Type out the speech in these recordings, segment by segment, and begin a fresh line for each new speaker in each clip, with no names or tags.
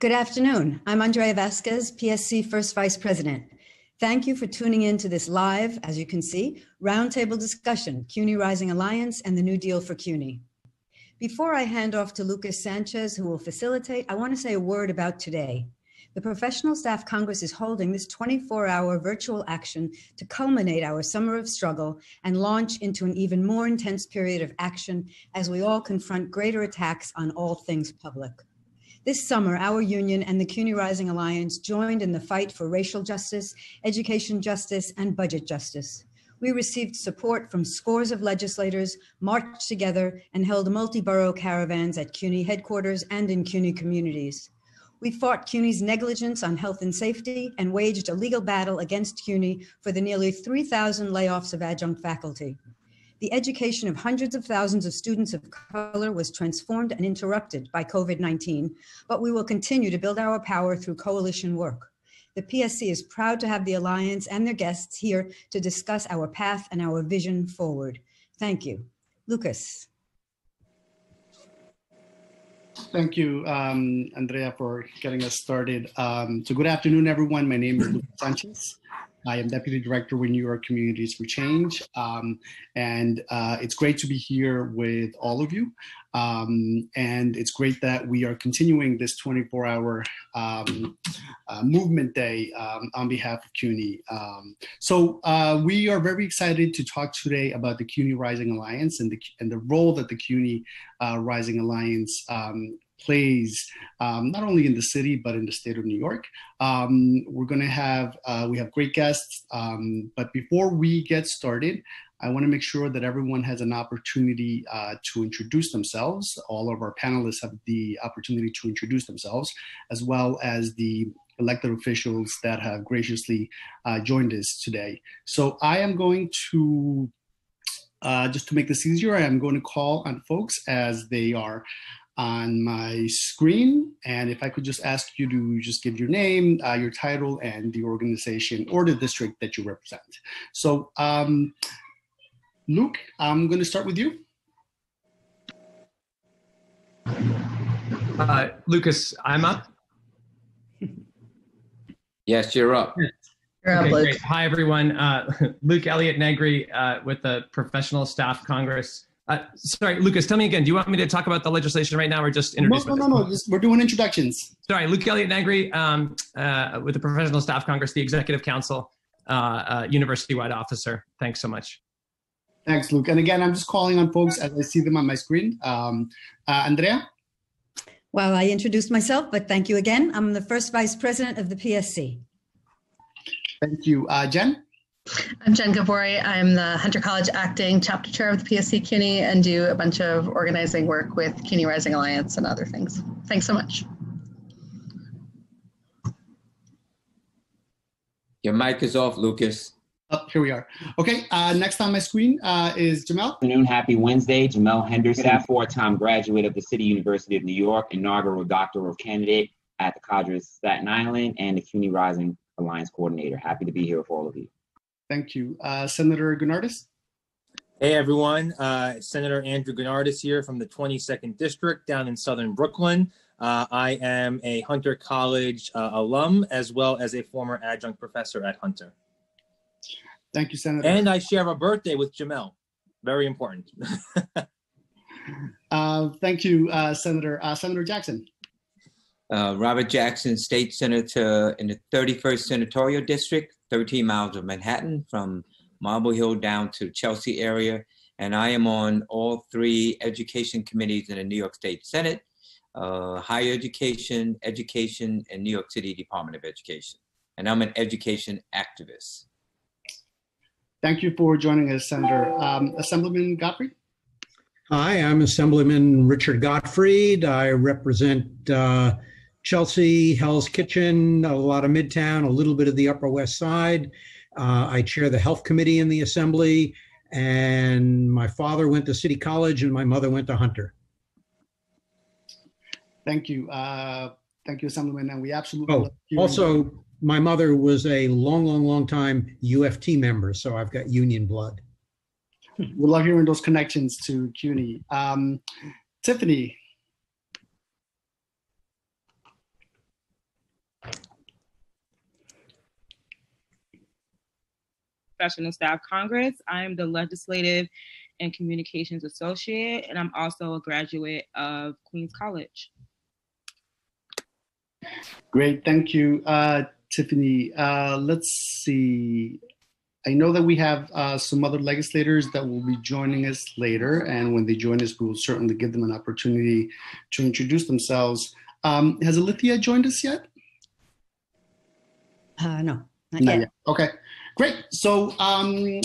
Good afternoon. I'm Andrea Vasquez, PSC First Vice President. Thank you for tuning in to this live, as you can see, roundtable discussion, CUNY Rising Alliance and the New Deal for CUNY. Before I hand off to Lucas Sanchez, who will facilitate, I want to say a word about today. The Professional Staff Congress is holding this 24 hour virtual action to culminate our summer of struggle and launch into an even more intense period of action as we all confront greater attacks on all things public. This summer, our union and the CUNY Rising Alliance joined in the fight for racial justice, education justice, and budget justice. We received support from scores of legislators, marched together, and held multi-borough caravans at CUNY headquarters and in CUNY communities. We fought CUNY's negligence on health and safety and waged a legal battle against CUNY for the nearly 3,000 layoffs of adjunct faculty. The education of hundreds of thousands of students of color was transformed and interrupted by COVID-19, but we will continue to build our power through coalition work. The PSC is proud to have the Alliance and their guests here to discuss our path and our vision forward. Thank you. Lucas.
Thank you, um, Andrea, for getting us started. Um, so good afternoon, everyone. My name is Lucas Sanchez. I am Deputy Director with New York Communities for Change. Um, and uh, it's great to be here with all of you. Um, and it's great that we are continuing this 24 hour um, uh, movement day um, on behalf of CUNY. Um, so uh, we are very excited to talk today about the CUNY Rising Alliance and the, and the role that the CUNY uh, Rising Alliance um, plays um, not only in the city but in the state of New York. Um, we're going to have uh, we have great guests, um, but before we get started, I want to make sure that everyone has an opportunity uh, to introduce themselves. All of our panelists have the opportunity to introduce themselves, as well as the elected officials that have graciously uh, joined us today. So I am going to uh, just to make this easier, I am going to call on folks as they are on my screen. And if I could just ask you to just give your name, uh, your title, and the organization or the district that you represent. So um, Luke, I'm going to start with you.
Uh, Lucas, I'm up.
Yes, you're up.
You're up,
Okay,
Luke.
great. Hi, everyone. Uh, Luke Elliott Negri uh, with the Professional Staff Congress. Uh, sorry, Lucas, tell me again. Do you want me to talk about the legislation right now or just
No,
introduce
no, no,
myself?
no. Just, we're doing introductions.
Sorry, Luke Elliott Negri um, uh, with the Professional Staff Congress, the Executive Council, uh, uh, University-wide officer. Thanks so much.
Thanks, Luke. And again, I'm just calling on folks as I see them on my screen. Um, uh, Andrea?
Well, I introduced myself, but thank you again. I'm the first vice president of the PSC.
Thank you. Uh, Jen?
I'm Jen Gaboury. I'm the Hunter College Acting Chapter Chair of the PSC CUNY and do a bunch of organizing work with CUNY Rising Alliance and other things. Thanks so much.
Your mic is off, Lucas.
Oh, here we are. Okay, uh, next on my screen uh, is Jamel.
Good afternoon. Happy Wednesday. Jamel Henderson, four-time graduate of the City University of New York, inaugural doctoral candidate at the Cadre Staten Island, and the CUNY Rising Alliance coordinator. Happy to be here with all of you.
Thank you. Uh, Senator Gounardes?
Hey everyone, uh, Senator Andrew Gounardes here from the 22nd District down in Southern Brooklyn. Uh, I am a Hunter College uh, alum as well as a former adjunct professor at Hunter.
Thank you, Senator.
And I share a birthday with Jamel. Very important.
Uh, thank you, uh, Senator. Uh, Senator Jackson?
Uh, Robert Jackson, State Senator in the 31st Senatorial District, 13 miles of Manhattan from Marble Hill down to Chelsea area. And I am on all three education committees in the New York State Senate, uh, higher education, education, and New York City Department of Education. And I'm an education activist.
Thank you for joining us, Senator. Um, Assemblyman Gottfried?
Hi, I'm Assemblyman Richard Gottfried. I represent uh, Chelsea, Hell's Kitchen, a lot of Midtown, a little bit of the Upper West Side. Uh, I chair the Health Committee in the Assembly, and my father went to City College and my mother went to Hunter.
Thank you. Uh, thank you, Assemblyman. And we absolutely
Oh, also, my mother was a long, long, long time UFT member, so I've got union blood.
we love hearing those connections to CUNY. Um, Tiffany,
Professional Staff Congress. I am the Legislative and Communications Associate, and I'm also a graduate of Queens College.
Great, thank you, uh, Tiffany. Uh, let's see. I know that we have uh, some other legislators that will be joining us later, and when they join us, we will certainly give them an opportunity to introduce themselves. Um, has Alithia joined us yet?
Uh, no, not,
Not
yet.
yet. Okay, great. So um,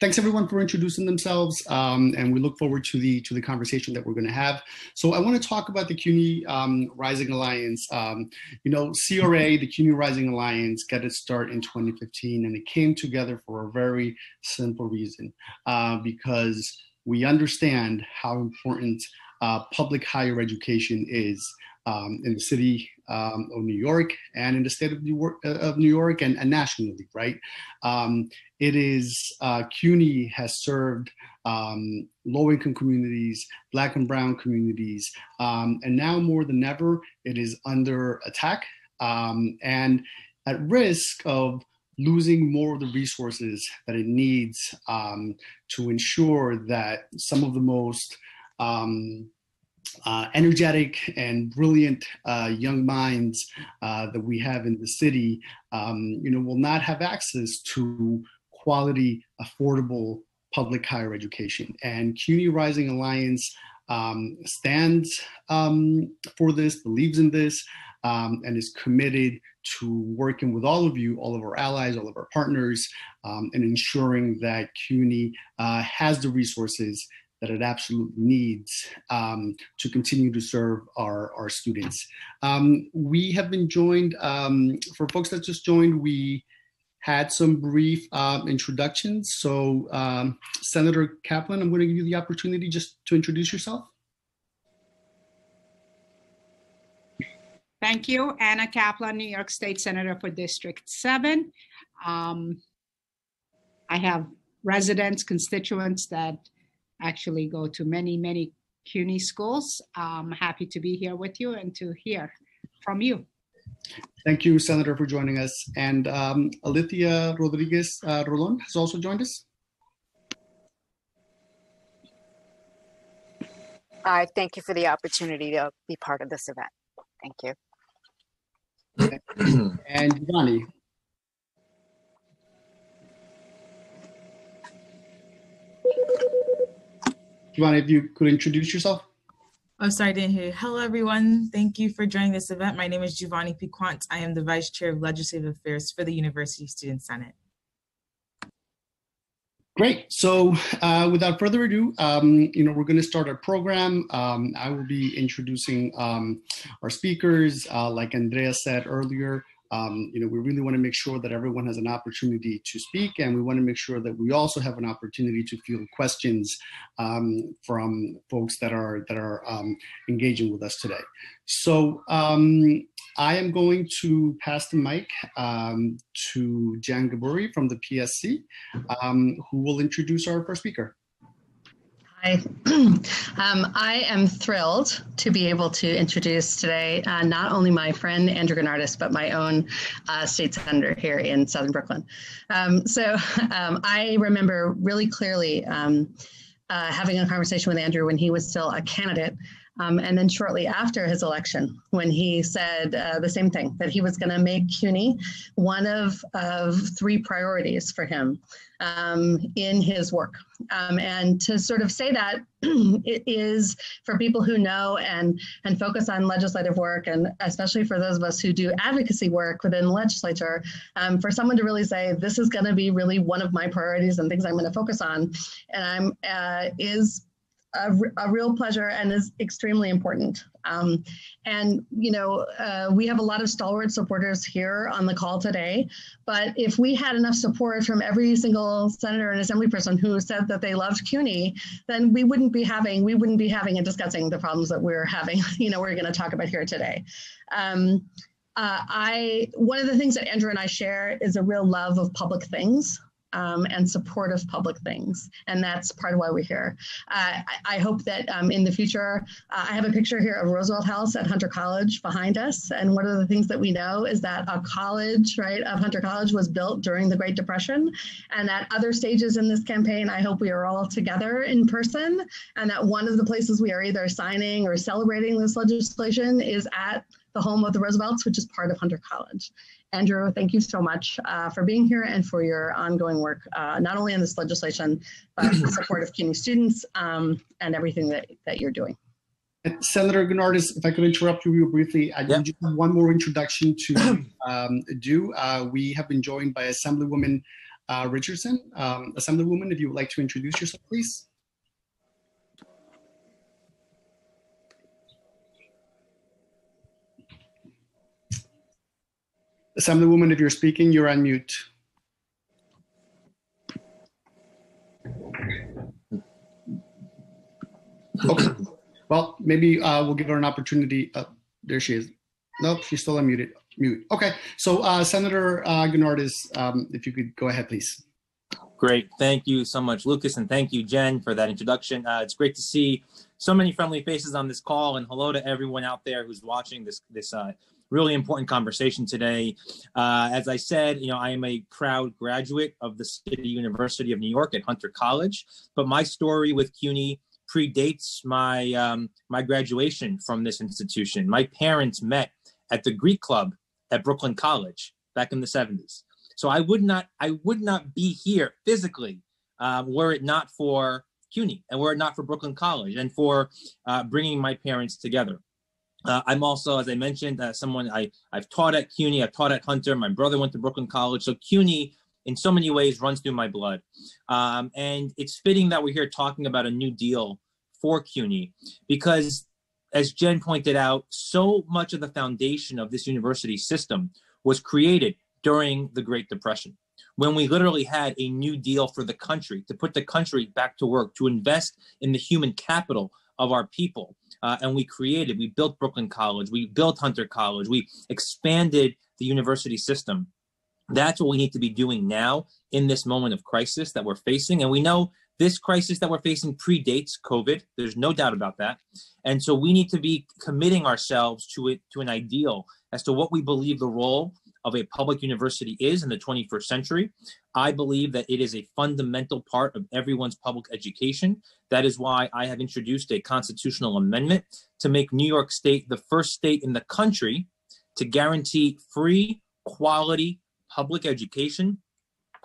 thanks everyone for introducing themselves, um, and we look forward to the to the conversation that we're going to have. So I want to talk about the CUNY um, Rising Alliance. Um, you know, CRA, the CUNY Rising Alliance, got its start in 2015, and it came together for a very simple reason, uh, because we understand how important uh, public higher education is um, in the city um, of New York and in the state of New York, uh, of New York and, and nationally, right? Um, it is, uh, CUNY has served um, low income communities, Black and Brown communities, um, and now more than ever, it is under attack um, and at risk of losing more of the resources that it needs um, to ensure that some of the most um, uh, energetic and brilliant uh, young minds uh, that we have in the city, um, you know, will not have access to quality, affordable public higher education. And CUNY Rising Alliance um, stands um, for this, believes in this, um, and is committed to working with all of you, all of our allies, all of our partners, um, and ensuring that CUNY uh, has the resources that it absolutely needs um, to continue to serve our, our students. Um, we have been joined, um, for folks that just joined, we had some brief um, introductions. So um, Senator Kaplan, I'm gonna give you the opportunity just to introduce yourself.
Thank you. Anna Kaplan, New York State Senator for District 7. Um, I have residents, constituents that actually go to many, many CUNY schools. I'm happy to be here with you and to hear from you.
Thank you, Senator, for joining us. And um, Alithia Rodriguez uh, Rolon has also joined us.
I thank you for the opportunity to be part of this event. Thank you.
and Giovanni. Giovanni, if you could introduce yourself.
Oh, sorry, I didn't hear. you. Hello, everyone. Thank you for joining this event. My name is Giovanni Piquant. I am the Vice Chair of Legislative Affairs for the University Student Senate.
Great. So, uh, without further ado, um, you know, we're going to start our program. Um, I will be introducing um, our speakers. Uh, like Andrea said earlier, um, you know, we really want to make sure that everyone has an opportunity to speak, and we want to make sure that we also have an opportunity to field questions um, from folks that are that are um, engaging with us today. So um, I am going to pass the mic um, to Jan Gaboury from the PSC, um, who will introduce our first speaker.
Hi. um, I am thrilled to be able to introduce today uh, not only my friend Andrew Gounardes, but my own uh, state senator here in Southern Brooklyn. Um, so um, I remember really clearly um, uh, having a conversation with Andrew when he was still a candidate. Um, and then shortly after his election, when he said uh, the same thing, that he was going to make CUNY one of, of three priorities for him um, in his work. Um, and to sort of say that it is for people who know and, and focus on legislative work, and especially for those of us who do advocacy work within the legislature, um, for someone to really say, this is going to be really one of my priorities and things I'm going to focus on, and I'm uh, is a, a, real pleasure and is extremely important. Um, and, you know, uh, we have a lot of stalwart supporters here on the call today, but if we had enough support from every single senator and assembly person who said that they loved CUNY, then we wouldn't be having, we wouldn't be having and discussing the problems that we're having, you know, we're going to talk about here today. Um, uh, I, one of the things that Andrew and I share is a real love of public things um, and supportive public things. And that's part of why we're here. Uh, I, I, hope that um, in the future, uh, I have a picture here of Roosevelt House at Hunter College behind us. And one of the things that we know is that a college, right, of Hunter College was built during the Great Depression. And at other stages in this campaign, I hope we are all together in person and that one of the places we are either signing or celebrating this legislation is at the home of the Roosevelts, which is part of Hunter College. Andrew, thank you so much uh, for being here and for your ongoing work, uh, not only on this legislation, but the support of CUNY students um, and everything that, that you're doing.
Senator Gounardes, if I could interrupt you real briefly, I yep. just have one more introduction to um, do. Uh, we have been joined by Assemblywoman uh, Richardson. Um, Assemblywoman, if you would like to introduce yourself, please. Assemblywoman, if you're speaking, you're on mute. Okay. Well, maybe uh, we'll give her an opportunity. Uh, there she is. Nope, she's still unmuted. Mute. Okay. So, uh, Senator uh, um, if you could go ahead, please.
Great. Thank you so much, Lucas, and thank you, Jen, for that introduction. Uh, it's great to see so many friendly faces on this call, and hello to everyone out there who's watching this this uh, really important conversation today. Uh, as I said, you know, I am a proud graduate of the City University of New York at Hunter College, but my story with CUNY predates my um, my graduation from this institution. My parents met at the Greek Club at Brooklyn College back in the 70s. So I would not I would not be here physically um, were it not for CUNY and were it not for Brooklyn College and for uh, bringing my parents together. Uh, I'm also, as I mentioned, uh, someone I, I've taught at CUNY, I've taught at Hunter. My brother went to Brooklyn College. So CUNY, in so many ways, runs through my blood. Um, and it's fitting that we're here talking about a new deal for CUNY because, as Jen pointed out, so much of the foundation of this university system was created during the Great Depression when we literally had a new deal for the country to put the country back to work, to invest in the human capital of our people. Uh, and we created, we built Brooklyn College, we built Hunter College, we expanded the university system. That's what we need to be doing now in this moment of crisis that we're facing. And we know this crisis that we're facing predates COVID. There's no doubt about that. And so we need to be committing ourselves to it, to an ideal as to what we believe the role of a public university is in the 21st century. I believe that it is a fundamental part of everyone's public education. That is why I have introduced a constitutional amendment to make New York State the first state in the country to guarantee free, quality public education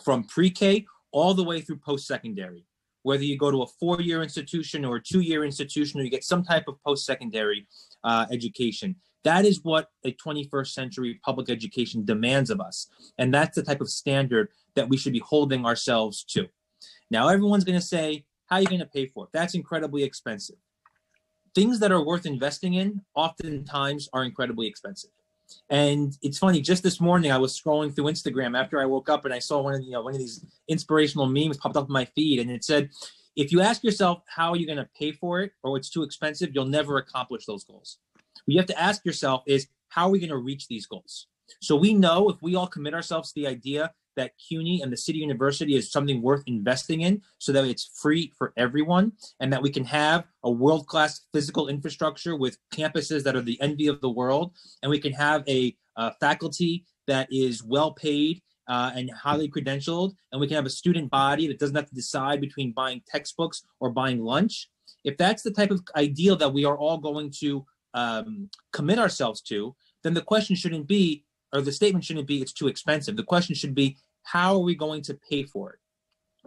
from pre K all the way through post secondary. Whether you go to a four year institution or a two year institution, or you get some type of post secondary uh, education. That is what a 21st century public education demands of us. And that's the type of standard that we should be holding ourselves to. Now, everyone's going to say, How are you going to pay for it? That's incredibly expensive. Things that are worth investing in oftentimes are incredibly expensive. And it's funny, just this morning I was scrolling through Instagram after I woke up and I saw one of you know one of these inspirational memes popped up in my feed and it said, if you ask yourself how are you going to pay for it or it's too expensive, you'll never accomplish those goals. You have to ask yourself is how are we going to reach these goals? So we know if we all commit ourselves to the idea that CUNY and the City University is something worth investing in so that it's free for everyone and that we can have a world class physical infrastructure with campuses that are the envy of the world and we can have a uh, faculty that is well paid uh, and highly credentialed and we can have a student body that doesn't have to decide between buying textbooks or buying lunch if that's the type of ideal that we are all going to um, commit ourselves to, then the question shouldn't be, or the statement shouldn't be, it's too expensive. The question should be, how are we going to pay for it?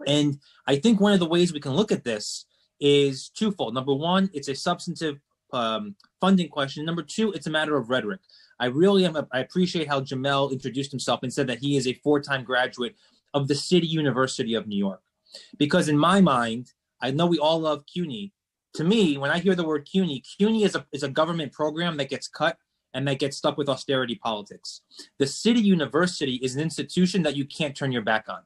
And I think one of the ways we can look at this is twofold. Number one, it's a substantive um, funding question. Number two, it's a matter of rhetoric. I really am. I appreciate how Jamel introduced himself and said that he is a four-time graduate of the City University of New York, because in my mind, I know we all love CUNY, to me, when I hear the word CUNY, CUNY is a, is a government program that gets cut and that gets stuck with austerity politics. The city university is an institution that you can't turn your back on.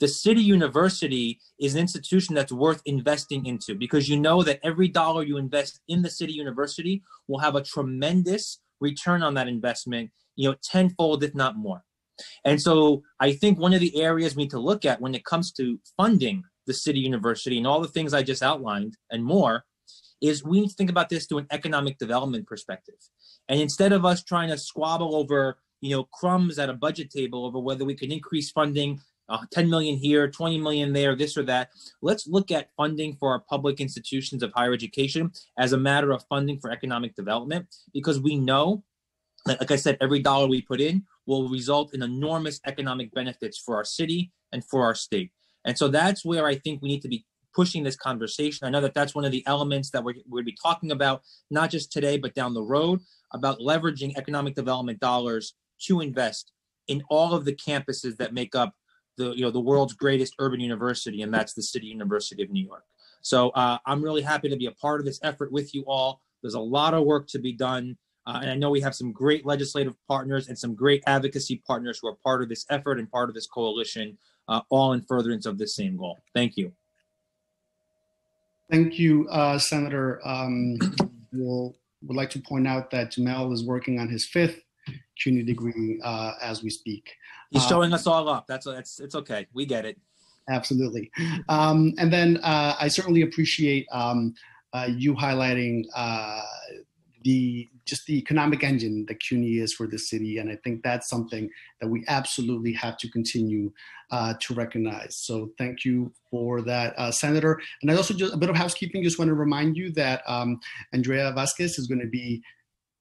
The city university is an institution that's worth investing into because you know that every dollar you invest in the city university will have a tremendous return on that investment, you know, tenfold, if not more. And so I think one of the areas we need to look at when it comes to funding the city university and all the things I just outlined and more is we need to think about this through an economic development perspective. And instead of us trying to squabble over, you know, crumbs at a budget table over whether we can increase funding uh, 10 million here, 20 million there, this or that. Let's look at funding for our public institutions of higher education as a matter of funding for economic development because we know, like I said, every dollar we put in will result in enormous economic benefits for our city and for our state. And so that's where I think we need to be pushing this conversation. I know that that's one of the elements that we're, we're going to be talking about, not just today, but down the road, about leveraging economic development dollars to invest in all of the campuses that make up the you know the world's greatest urban university, and that's the City University of New York. So uh, I'm really happy to be a part of this effort with you all. There's a lot of work to be done. Uh, and I know we have some great legislative partners and some great advocacy partners who are part of this effort and part of this coalition, uh, all in furtherance of this same goal. Thank you.
Thank you, uh, Senator. Um, we'll, would like to point out that Jamel is working on his fifth CUNY degree uh, as we speak.
He's showing us all up. That's that's it's okay. We get it.
Absolutely. Um, and then uh, I certainly appreciate um, uh, you highlighting uh, the just the economic engine that CUNY is for the city, and I think that's something that we absolutely have to continue uh, to recognize. So thank you for that, uh, Senator. And I also just a bit of housekeeping. Just want to remind you that um, Andrea Vasquez is going to be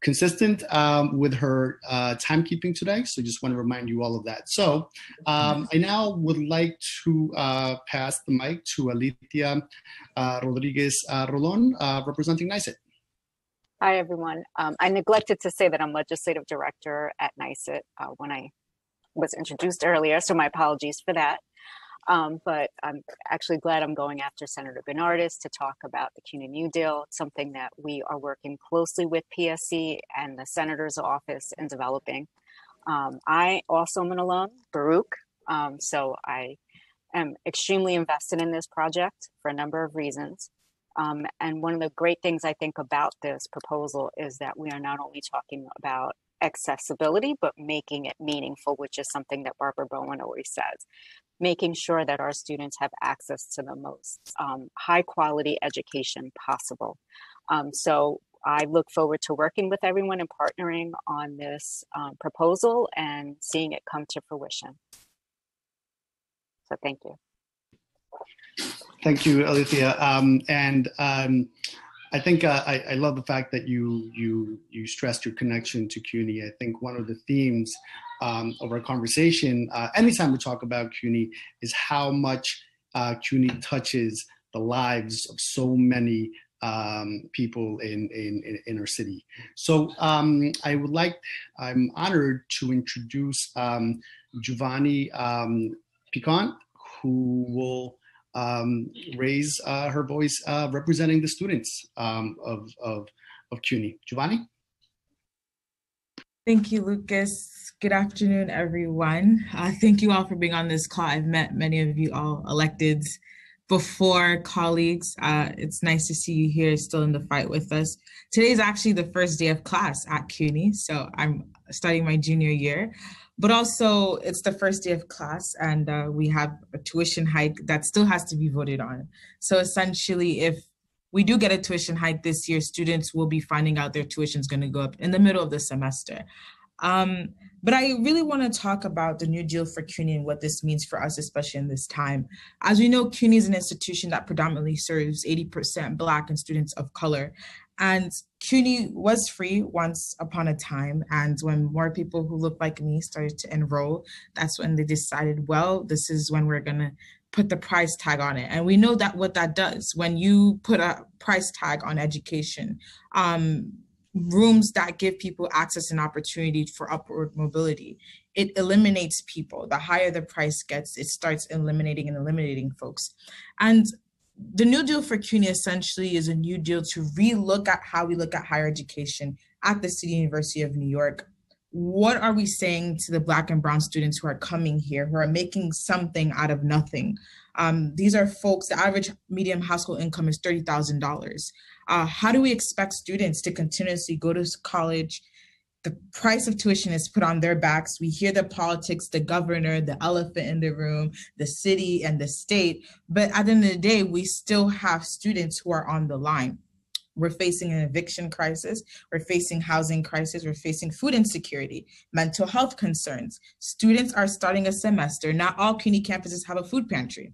consistent um, with her uh, timekeeping today. So just want to remind you all of that. So um, I now would like to uh, pass the mic to Alithia uh, Rodriguez uh, Rolon, uh, representing NYSUT.
Hi, everyone. Um, I neglected to say that I'm legislative director at NYSUT uh, when I was introduced earlier, so my apologies for that. Um, but I'm actually glad I'm going after Senator Bernardis to talk about the CUNY New Deal. Something that we are working closely with PSC and the Senator's office in developing. Um, I also am an alum, Baruch, um, so I am extremely invested in this project for a number of reasons. Um, and one of the great things I think about this proposal is that we are not only talking about accessibility, but making it meaningful, which is something that Barbara Bowen always says making sure that our students have access to the most um, high quality education possible. Um, so I look forward to working with everyone and partnering on this um, proposal and seeing it come to fruition. So thank you.
Thank you, Alithia. Um, and um, I think uh, I, I, love the fact that you you you stressed your connection to CUNY. I think one of the themes um, of our conversation, uh, anytime we talk about CUNY, is how much uh, CUNY touches the lives of so many um, people in, in, in our city. So um, I would like, I'm honored to introduce um, Giovanni um, Piquant, who will um, raise uh, her voice uh, representing the students um, of, of, of CUNY. Giovanni?
Thank you, Lucas. Good afternoon, everyone. Uh, thank you all for being on this call. I've met many of you all electeds before, colleagues. Uh, it's nice to see you here still in the fight with us. Today is actually the first day of class at CUNY, so I'm studying my junior year but also it's the first day of class and uh, we have a tuition hike that still has to be voted on. So essentially, if we do get a tuition hike this year, students will be finding out their tuition is going to go up in the middle of the semester. Um, but I really want to talk about the New Deal for CUNY and what this means for us, especially in this time. As we know, CUNY is an institution that predominantly serves 80% Black and students of color. And CUNY was free once upon a time. And when more people who look like me started to enroll, that's when they decided, well, this is when we're going to put the price tag on it. And we know that what that does when you put a price tag on education, um, rooms that give people access and opportunity for upward mobility, it eliminates people. The higher the price gets, it starts eliminating and eliminating folks. And the New Deal for CUNY essentially is a new deal to relook at how we look at higher education at the City University of New York. What are we saying to the Black and Brown students who are coming here, who are making something out of nothing? Um, these are folks, the average medium household income is $30,000. Uh, how do we expect students to continuously go to college, the price of tuition is put on their backs. We hear the politics, the governor, the elephant in the room, the city, and the state. But at the end of the day, we still have students who are on the line. We're facing an eviction crisis. We're facing housing crisis. We're facing food insecurity, mental health concerns. Students are starting a semester. Not all CUNY campuses have a food pantry.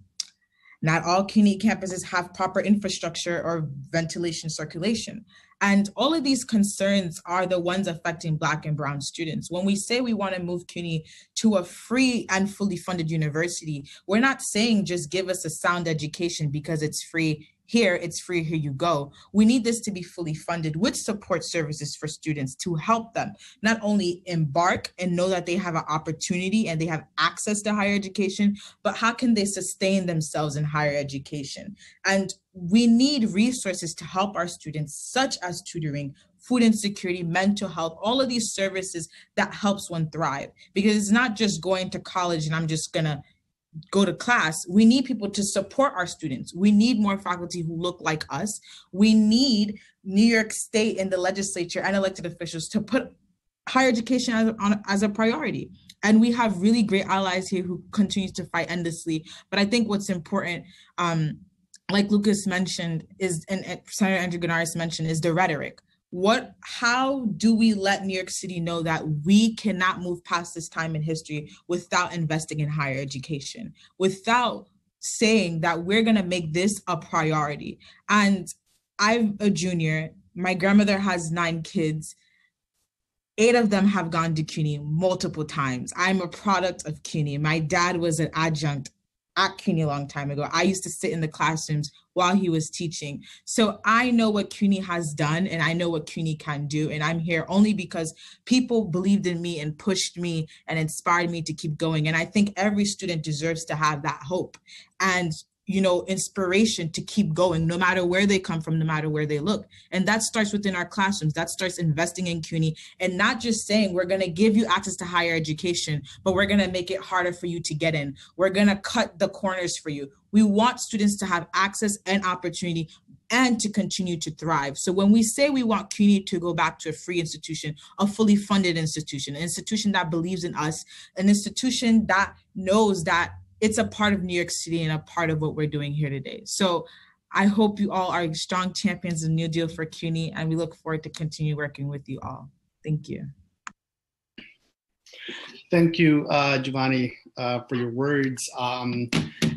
Not all CUNY campuses have proper infrastructure or ventilation circulation. And all of these concerns are the ones affecting Black and Brown students. When we say we want to move CUNY to a free and fully funded university, we're not saying just give us a sound education because it's free here it's free here you go. We need this to be fully funded with support services for students to help them not only embark and know that they have an opportunity and they have access to higher education but how can they sustain themselves in higher education? And we need resources to help our students such as tutoring food insecurity mental health all of these services that helps one thrive. Because it's not just going to college and i'm just gonna go to class, we need people to support our students. We need more faculty who look like us. We need New York State and the legislature and elected officials to put higher education as, on, as a priority. And we have really great allies here who continue to fight endlessly. But I think what's important, um, like Lucas mentioned, is and, Senator Andrew Gounardes mentioned, is the rhetoric what how do we let new york city know that we cannot move past this time in history without investing in higher education without saying that we're going to make this a priority? And i'm a junior. My grandmother has nine kids. Eight of them have gone to cuny multiple times. I'm a product of cuny. My dad was an adjunct at CUNY a long time ago. I used to sit in the classrooms while he was teaching. So I know what CUNY has done and I know what CUNY can do. And I'm here only because people believed in me and pushed me and inspired me to keep going. And I think every student deserves to have that hope. And you know, inspiration to keep going, no matter where they come from, no matter where they look. And that starts within our classrooms. That starts investing in CUNY and not just saying we're going to give you access to higher education, but we're going to make it harder for you to get in. We're going to cut the corners for you. We want students to have access and opportunity and to continue to thrive. So when we say we want CUNY to go back to a free institution, a fully funded institution, an institution that believes in us, an institution that knows that it's a part of New York City and a part of what we're doing here today. So I hope you all are strong champions of New Deal for CUNY, and we look forward to continue working with you all. Thank you.
Thank you, uh, Giovanni, uh, for your words. Um,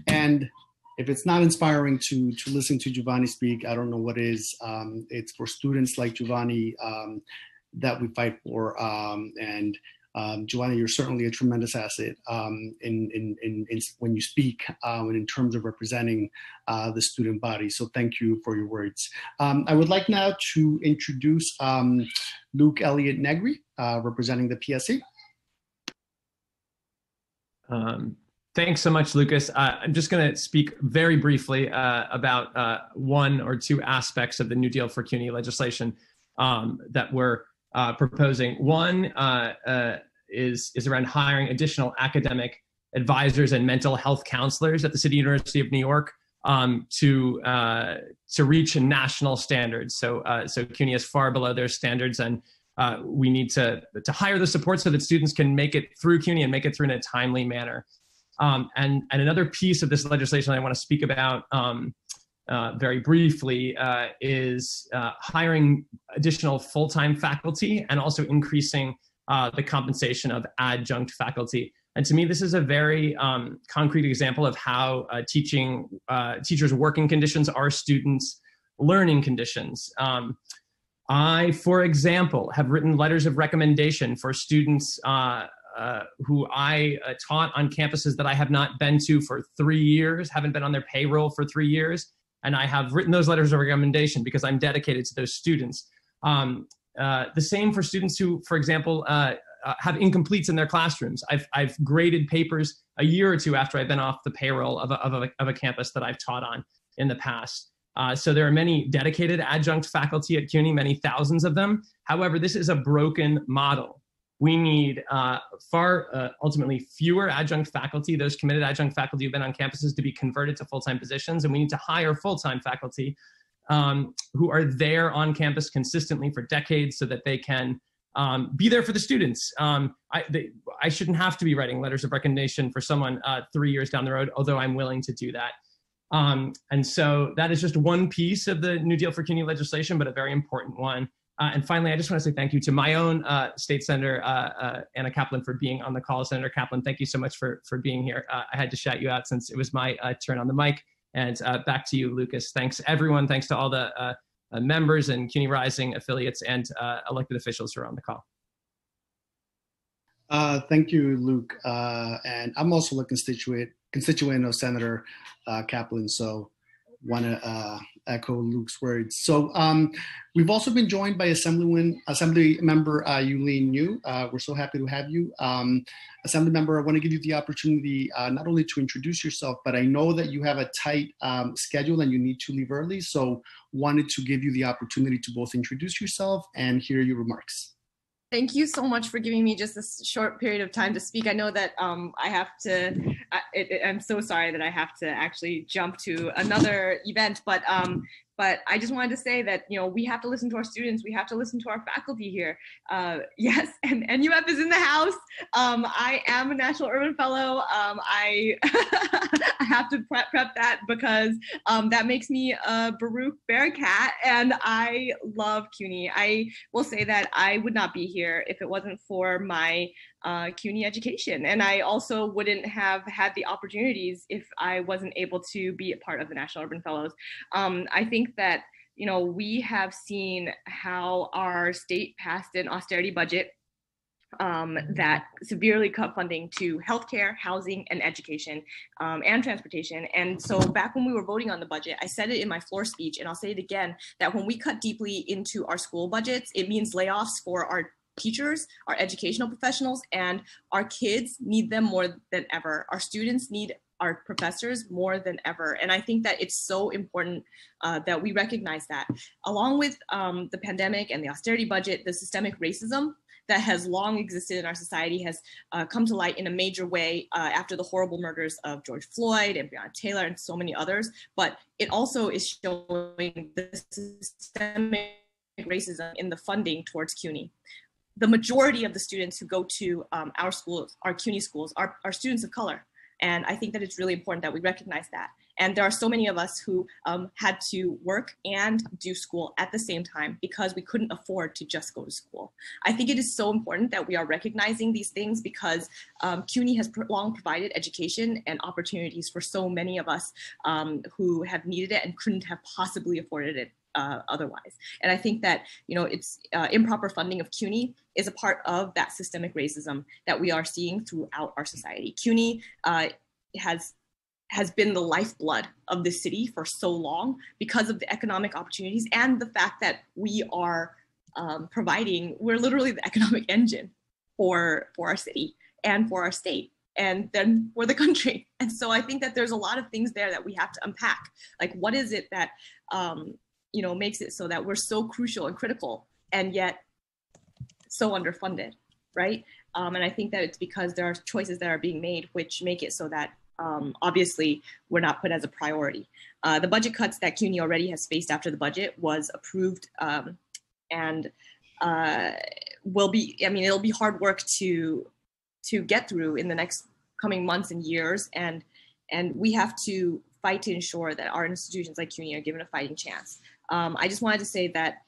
and if it's not inspiring to to listen to Giovanni speak, I don't know what is. Um, it's for students like Giovanni um, that we fight for, um, and um, Joanna, you're certainly a tremendous asset um, in, in, in, in, when you speak um, and in terms of representing uh, the student body. So thank you for your words. Um, I would like now to introduce um, Luke Elliott Negri, uh, representing the PSC.
Um, thanks so much, Lucas. Uh, I'm just going to speak very briefly uh, about uh, one or two aspects of the New Deal for CUNY legislation that we're uh, proposing. One uh, uh, is is around hiring additional academic advisors and mental health counselors at the City University of New York um, to uh, to reach national standards. So uh, so CUNY is far below their standards, and uh, we need to to hire the support so that students can make it through CUNY and make it through in a timely manner. Um, and and another piece of this legislation I want to speak about um, uh, very briefly uh, is uh, hiring additional full-time faculty and also increasing uh, the compensation of adjunct faculty. And to me, this is a very um, concrete example of how uh, teaching teachers' working conditions are students' learning conditions. Um, I, for example, have written letters of recommendation for students uh, who I uh, taught on campuses that I have not been to for three years, haven't been on their payroll for three years, and I have written those letters of recommendation because I'm dedicated to those students. Um, uh, the same for students who, for example, uh, uh, have incompletes in their classrooms. I've, I've graded papers a year or two after I've been off the payroll of a, of a, of a campus that I've taught on in the past. Uh, so there are many dedicated adjunct faculty at CUNY, many thousands of them. However, this is a broken model we need uh, far uh, ultimately fewer adjunct faculty, those committed adjunct faculty who've been on campuses to be converted to full-time positions, and we need to hire full-time faculty um, who are there on campus consistently for decades so that they can um, be there for the students. Um, I, they, I shouldn't have to be writing letters of recommendation for someone uh, three years down the road, although I'm willing to do that. Um, and so that is just one piece of the New Deal for CUNY legislation, but a very important one. Uh, and finally, I just want to say thank you to my own uh, state senator, uh, uh Anna Kaplan, for being on the call. Senator Kaplan, thank you so much for, for being here. Uh, I had to shout you out since it was my uh, turn on the mic. And back to you, Lucas. Thanks, everyone. Thanks to all the members and CUNY Rising affiliates and elected officials who are on the call.
thank you, Luke. and I'm also a constituent constituent of Senator Kaplan, so want to uh, echo Luke's words. So um, we've also been joined by Assemblyman, Assembly Member uh, Yuh-Line Niou. Uh, we're so happy to have you. Um, Assembly Member, I want to give you the opportunity uh, not only to introduce yourself, but I know that you have a tight um, schedule and you need to leave early. So wanted to give you the opportunity to both introduce yourself and hear your remarks.
Thank you so much for giving me just this short period of time to speak. I know that um, I have to, I, am so sorry that I have to actually jump to another event, but um, but I just wanted to say that, you know, we have to listen to our students. We have to listen to our faculty here. Uh, yes, and NUF is in the house. Um, I am a National Urban Fellow. Um, I, I have to prep, prep that because um, that makes me a Baruch Bearcat and I love CUNY. I will say that I would not be here if it wasn't for my uh, CUNY education. And I also wouldn't have had the opportunities if I wasn't able to be a part of the National Urban Fellows. Um, I think that, you know, we have seen how our state passed an austerity budget um, that severely cut funding to healthcare, housing, and education, um, and transportation. And so, back when we were voting on the budget, I said it in my floor speech, and I'll say it again that when we cut deeply into our school budgets, it means layoffs for our teachers, our educational professionals, and our kids need them more than ever. Our students need our professors more than ever. And I think that it's so important uh, that we recognize that. Along with um, the pandemic and the austerity budget, the systemic racism that has long existed in our society has uh, come to light in a major way uh, after the horrible murders of George Floyd and Breonna Taylor and so many others. But it also is showing the systemic racism in the funding towards CUNY the majority of the students who go to um, our schools, our CUNY schools, are, are students of color. And I think that it's really important that we recognize that. And there are so many of us who um, had to work and do school at the same time because we couldn't afford to just go to school. I think it is so important that we are recognizing these things because um, CUNY has long provided education and opportunities for so many of us um, who have needed it and couldn't have possibly afforded it uh, otherwise. And I think that you know it's uh, improper funding of CUNY is a part of that systemic racism that we are seeing throughout our society. CUNY uh, has has been the lifeblood of the city for so long because of the economic opportunities and the fact that we are um, providing we're literally the economic engine for for our city and for our state and then for the country and so i think that there's a lot of things there that we have to unpack like what is it that um, you know makes it so that we're so crucial and critical and yet so underfunded right? Um, and i think that it's because there are choices that are being made which make it so that um, obviously we're not put as a priority. Uh, the budget cuts that cuny already has faced after the budget was approved um, and uh, will be i mean it'll be hard work to to get through in the next coming months and years. And and we have to fight to ensure that our institutions like CUNY are given a fighting chance. Um, I just wanted to say that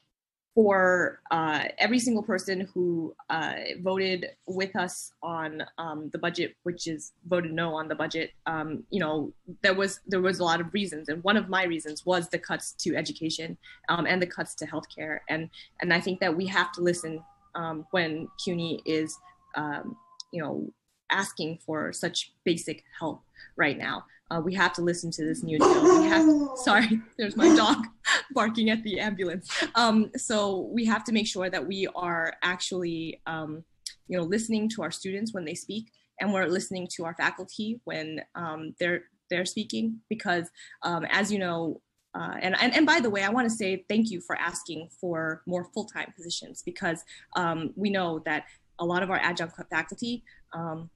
for uh, every single person who uh, voted with us on um, the budget, which is voted no on the budget, um, you know, there was there was a lot of reasons, and one of my reasons was the cuts to education um, and the cuts to healthcare, and and I think that we have to listen um, when CUNY is, um, you know, asking for such basic help right now. Uh, we have to listen to this new deal. We have, sorry, there's my dog barking at the ambulance. Um, so we have to make sure that we are actually, um, you know, listening to our students when they speak, and we're listening to our faculty when um, they're they're speaking. Because um, as you know, uh, and, and, and by the way, I want to say thank you for asking for more full-time positions because um, we know that a lot of our adjunct faculty um,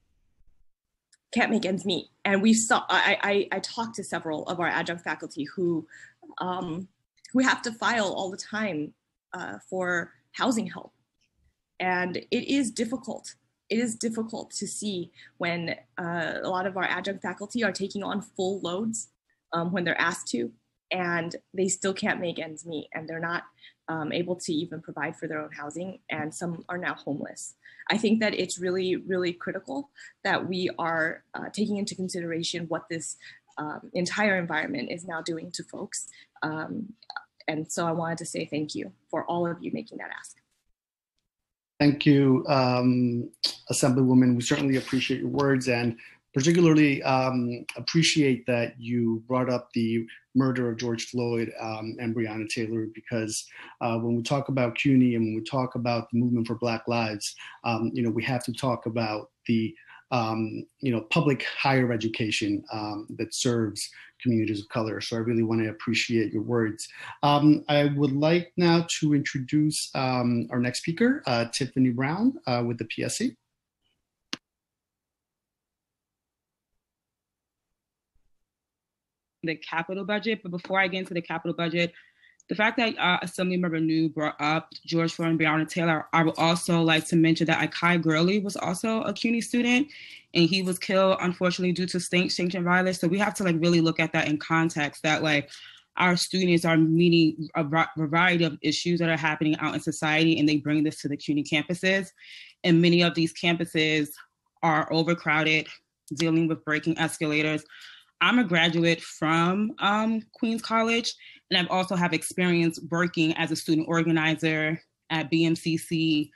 can't make ends meet. And we saw, I, I, I talked to several of our adjunct faculty who, um, who have to file all the time uh, for housing help. And it is difficult. It is difficult to see when uh, a lot of our adjunct faculty are taking on full loads um, when they're asked to, and they still can't make ends meet, and they're not um, able to even provide for their own housing, and some are now homeless. I think that it's really, really critical that we are uh, taking into consideration what this um, entire environment is now doing to folks. Um, and so I wanted to say thank you for all of you making that ask.
Thank you, um, Assemblywoman. We certainly appreciate your words and particularly um, appreciate that you brought up the murder of George Floyd um, and Breonna Taylor because uh, when we talk about CUNY and when we talk about the movement for Black Lives, um, you know, we have to talk about the um, you know, public higher education um, that serves communities of color. So I really want to appreciate your words. Um, I would like now to introduce our next speaker, uh, Tiffany Brown uh, with the PSC.
The capital budget, but before I get into the capital budget, the fact that uh, Assemblymember Niou brought up George Floyd and Breonna Taylor, I would also like to mention that Akai Gurley was also a CUNY student, and he was killed unfortunately due to state sanction violence. So we have to like really look at that in context. That like our students are meeting a variety of issues that are happening out in society, and they bring this to the CUNY campuses. And many of these campuses are overcrowded, dealing with breaking escalators. I'm a graduate from um, Queens College, and I've also have experience working as a student organizer at BMCC.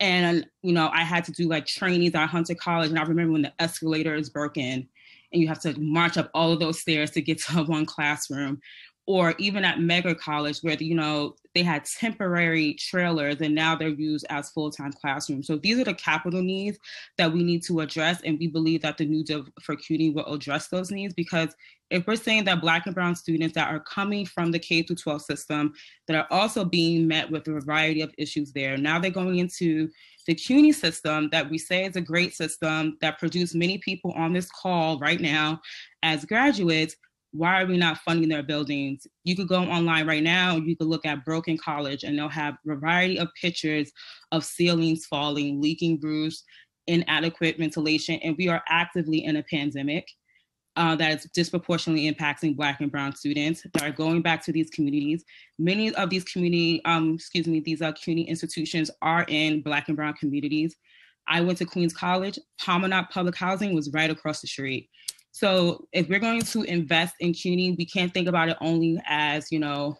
And, you know, I had to do like trainings at Hunter College. And I remember when the escalator is broken and you have to march up all of those stairs to get to one classroom or even at Medgar College where you know they had temporary trailers and now they're used as full-time classrooms. So these are the capital needs that we need to address and we believe that the new for CUNY will address those needs because if we're saying that black and brown students that are coming from the K through 12 system that are also being met with a variety of issues there now they're going into the CUNY system that we say is a great system that produced many people on this call right now as graduates why are we not funding their buildings? You could go online right now, you could look at Brooklyn College and they'll have a variety of pictures of ceilings falling, leaking roofs, inadequate ventilation, and we are actively in a pandemic. Uh, that is disproportionately impacting Black and Brown students that are going back to these communities. Many of these community, um, excuse me, these uh, community institutions are in Black and Brown communities. I went to Queens College. Pomonok Public Housing was right across the street. So if we're going to invest in CUNY, we can't think about it only as, you know,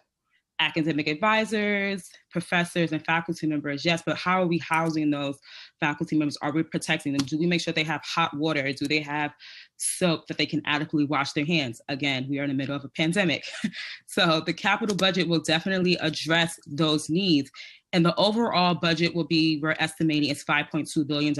academic advisors, professors, and faculty members, yes, but how are we housing those faculty members? Are we protecting them? Do we make sure they have hot water? Do they have soap that they can adequately wash their hands? Again, we are in the middle of a pandemic. so the capital budget will definitely address those needs. And the overall budget will be, we're estimating it's $5.2 billion.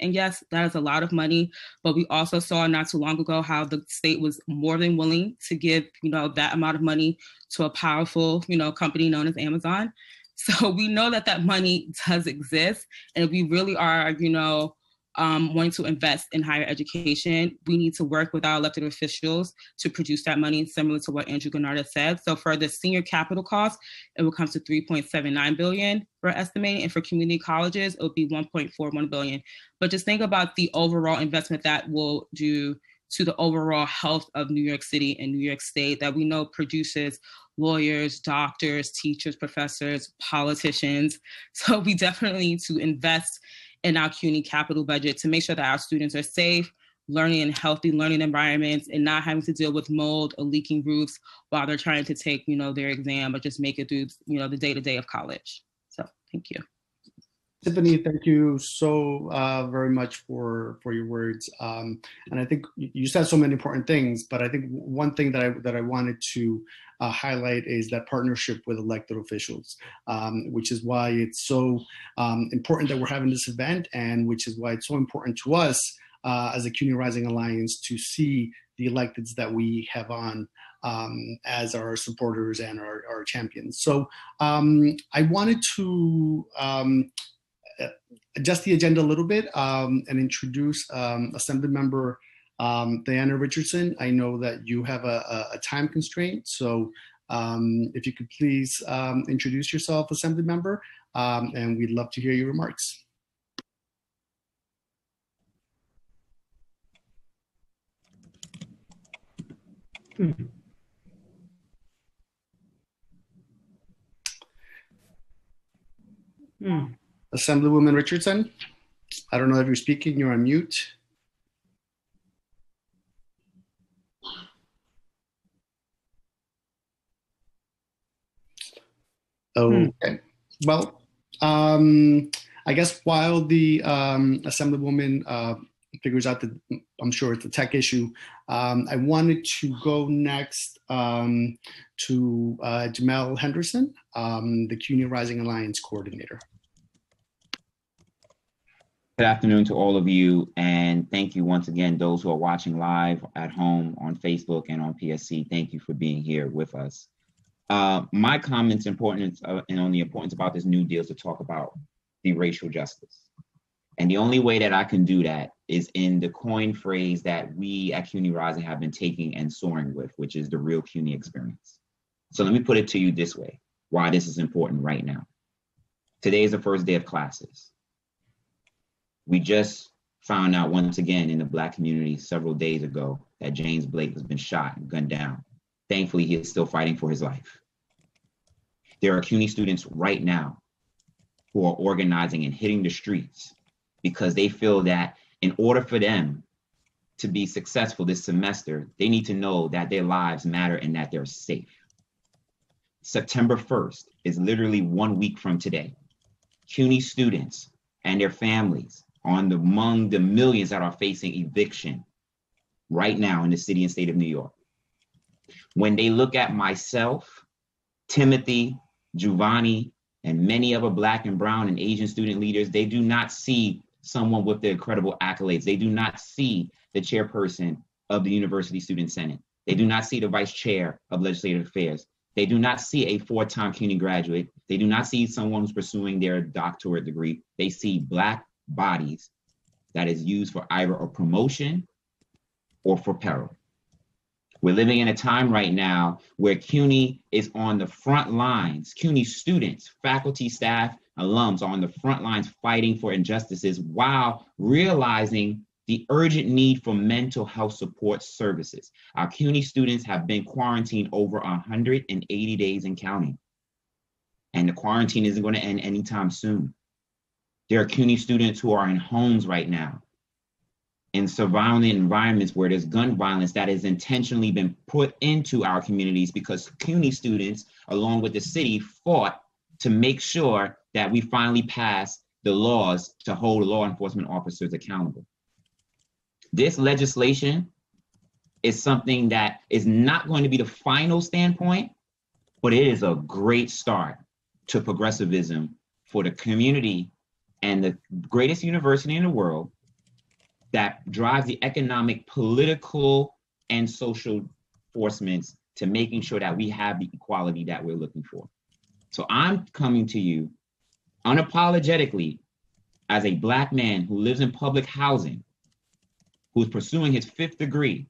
And yes, that is a lot of money, but we also saw not too long ago how the state was more than willing to give, you know, that amount of money to a powerful, you know, company known as Amazon. So we know that that money does exist. And we really are, you know, um, wanting to invest in higher education, we need to work with our elected officials to produce that money, similar to what Andrew Gounardes said. So for the senior capital cost, it will come to 3.79 billion we're estimating, and for community colleges, it will be 1.41 billion. But just think about the overall investment that will do to the overall health of New York City and New York State that we know produces lawyers, doctors, teachers, professors, politicians. So we definitely need to invest in our CUNY capital budget to make sure that our students are safe, learning in healthy learning environments, and not having to deal with mold or leaking roofs while they're trying to take, you know, their exam or just make it through, you know, the day to day of college. So thank you.
Tiffany, thank you so uh, very much for for your words. Um, and I think you said so many important things, but I think one thing that I that I wanted to uh, highlight is that partnership with elected officials, um, which is why it's so um, important that we're having this event, and which is why it's so important to us uh, as a CUNY Rising Alliance to see the electeds that we have on um, as our supporters and our, our champions. So um, I wanted to um, adjust the agenda a little bit um, and introduce um, Assembly Member um, Diana Richardson. I know that you have a, a time constraint, so um, if you could please um, introduce yourself, Assembly Member, um, and we'd love to hear your remarks.
Hmm.
Hmm. Assemblywoman Richardson, I don't know if you're speaking, you're on mute. Okay. Well, um, I guess while the um, Assemblywoman uh, figures out that I'm sure it's a tech issue, um, I wanted to go next um, to uh, Jamel Henderson, um, the CUNY Rising Alliance coordinator.
Good afternoon to all of you, and thank you once again, those who are watching live at home on Facebook and on PSC. Thank you for being here with us. Uh, my comments importance uh, and on the importance about this new deal is to talk about the racial justice. And the only way that I can do that is in the coin phrase that we at CUNY Rising have been taking and soaring with, which is the real CUNY experience. So let me put it to you this way, why this is important right now. Today is the first day of classes. We just found out once again in the Black community several days ago that James Blake has been shot and gunned down. Thankfully, he is still fighting for his life. There are CUNY students right now who are organizing and hitting the streets because they feel that in order for them to be successful this semester, they need to know that their lives matter and that they're safe. September 1st is literally one week from today. CUNY students and their families on the, among the millions that are facing eviction right now in the city and state of New York. When they look at myself, Timothy, Giovanni, and many other Black and Brown and Asian student leaders, they do not see someone with the incredible accolades. They do not see the chairperson of the University Student Senate. They do not see the vice chair of legislative affairs. They do not see a four-time CUNY graduate. They do not see someone who's pursuing their doctorate degree. They see Black bodies that is used for either a promotion or for peril. We're living in a time right now where CUNY is on the front lines. CUNY students, faculty, staff, alums are on the front lines fighting for injustices while realizing the urgent need for mental health support services. Our CUNY students have been quarantined over 180 days and counting. And the quarantine isn't going to end anytime soon. There are CUNY students who are in homes right now in surrounding environments where there's gun violence that has intentionally been put into our communities because CUNY students, along with the city, fought to make sure that we finally pass the laws to hold law enforcement officers accountable. This legislation is something that is not going to be the final standpoint, but it is a great start to progressivism for the community and the greatest university in the world that drives the economic, political, and social forcements to making sure that we have the equality that we're looking for. So I'm coming to you unapologetically as a Black man who lives in public housing, who's pursuing his fifth degree,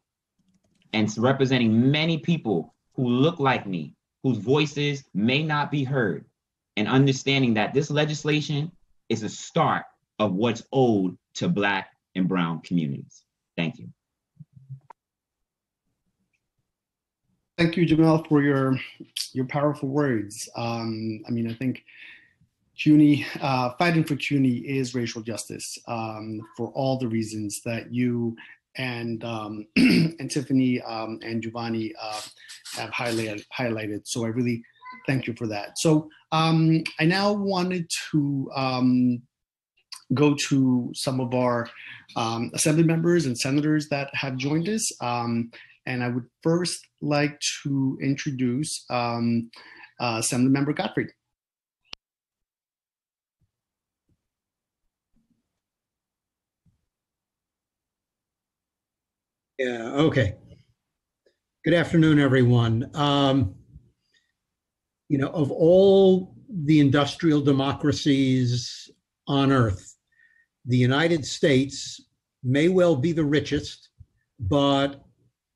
and representing many people who look like me, whose voices may not be heard, and understanding that this legislation is a start of what's owed to Black and brown communities. Thank you.
Thank you, Jamel, for your your powerful words. Um, I mean, I think CUNY, uh, fighting for CUNY is racial justice um, for all the reasons that you and um, and Tiffany um, and Giovanni uh, have highlighted, highlighted. So I really thank you for that. So um, I now wanted to um, go to some of our um, assembly members and senators that have joined us. Um, and I would first like to introduce um, uh, Assembly Member Gottfried.
Yeah, okay. Good afternoon, everyone. Um, you know, of all the industrial democracies on earth, the United States may well be the richest, but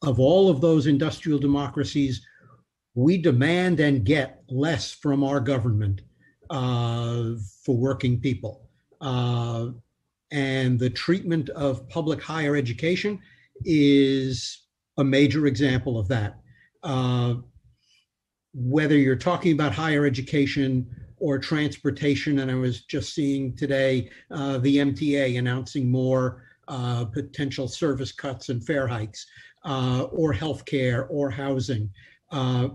of all of those industrial democracies, we demand and get less from our government uh, for working people. Uh, and the treatment of public higher education is a major example of that. Uh, whether you're talking about higher education or transportation, and I was just seeing today uh, the MTA announcing more uh, potential service cuts and fare hikes, uh, or healthcare or housing. Uh,